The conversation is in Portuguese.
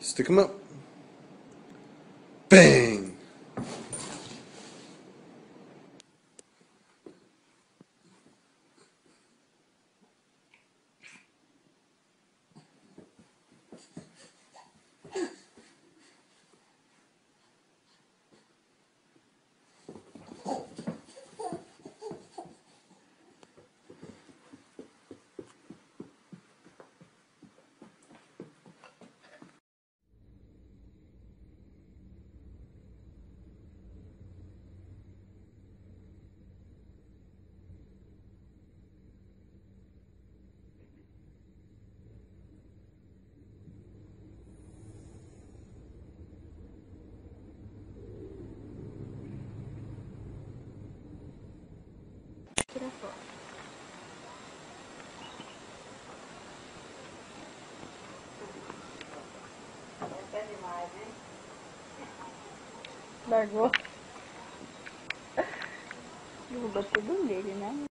Stick 'em up. Bang! Largou. Derrubou tudo nele, né?